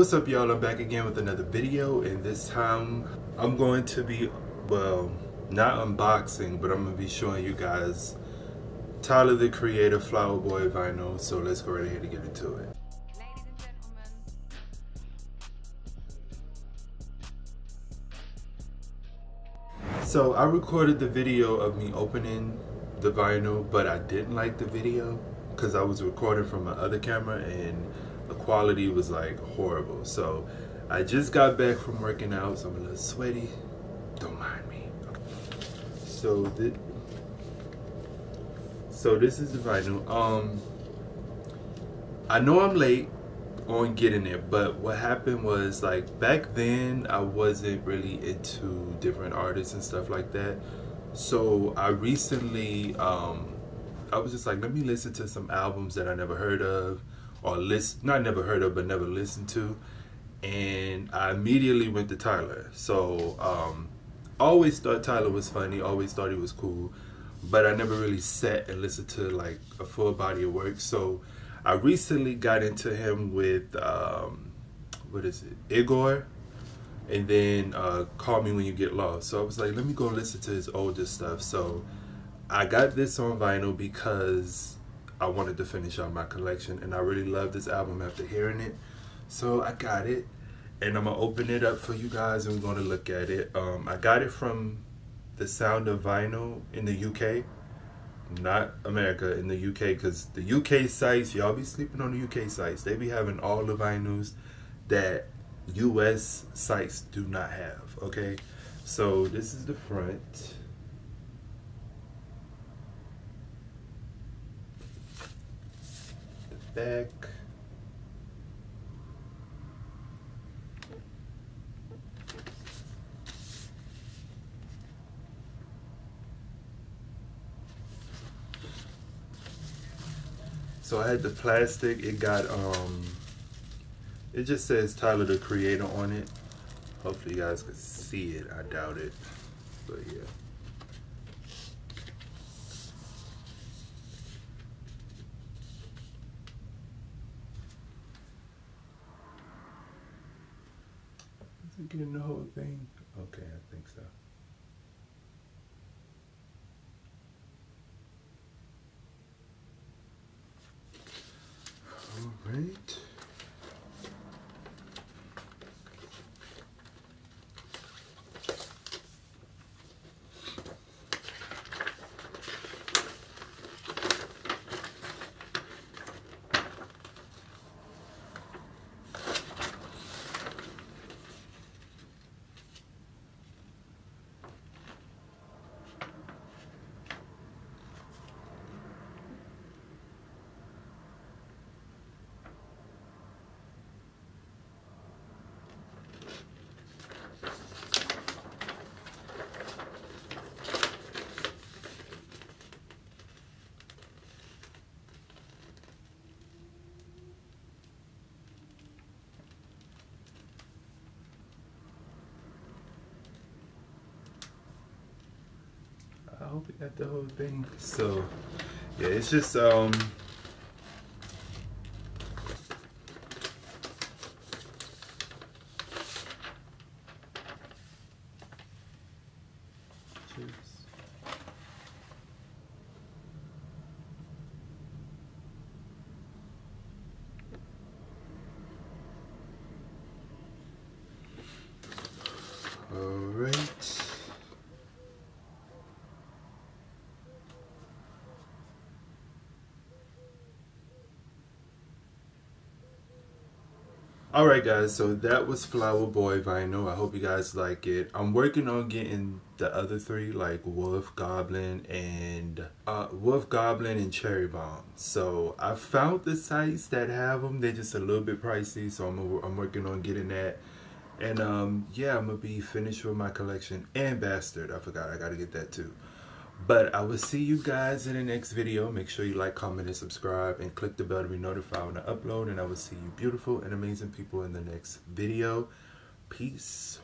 What's up y'all? I'm back again with another video and this time I'm going to be, well, not unboxing, but I'm going to be showing you guys Tyler the Creator Flower Boy vinyl. So let's go right ahead and get into it. So I recorded the video of me opening the vinyl, but I didn't like the video because I was recording from my other camera and the quality was like horrible. So I just got back from working out, so I'm a little sweaty. Don't mind me. So this, so this is the vinyl. Um, I know I'm late on getting it, but what happened was like back then I wasn't really into different artists and stuff like that. So I recently, um, I was just like, let me listen to some albums that I never heard of or list not never heard of but never listened to. And I immediately went to Tyler. So um always thought Tyler was funny always thought he was cool but I never really sat and listened to like a full body of work. So I recently got into him with um what is it? Igor and then uh, Call Me When You Get Lost. So I was like let me go listen to his older stuff. So I got this on vinyl because I wanted to finish out my collection and I really love this album after hearing it. So I got it and I'm gonna open it up for you guys and we're gonna look at it. Um, I got it from the Sound of Vinyl in the UK, not America, in the UK, because the UK sites, y'all be sleeping on the UK sites. They be having all the vinyls that US sites do not have, okay? So this is the front. Back. So I had the plastic, it got, um, it just says Tyler the Creator on it. Hopefully you guys can see it, I doubt it, but yeah. Getting the whole thing? Okay, I think so. All right. Hope we got the whole thing. So, yeah, it's just, um, Alright guys, so that was Flower Boy Vinyl. I hope you guys like it. I'm working on getting the other three like Wolf, Goblin, and uh, Wolf, Goblin, and Cherry Bomb. So I found the sites that have them. They're just a little bit pricey, so I'm, I'm working on getting that. And um, yeah, I'm gonna be finished with my collection. And Bastard, I forgot, I gotta get that too. But I will see you guys in the next video. Make sure you like, comment, and subscribe, and click the bell to be notified when I upload. And I will see you beautiful and amazing people in the next video. Peace.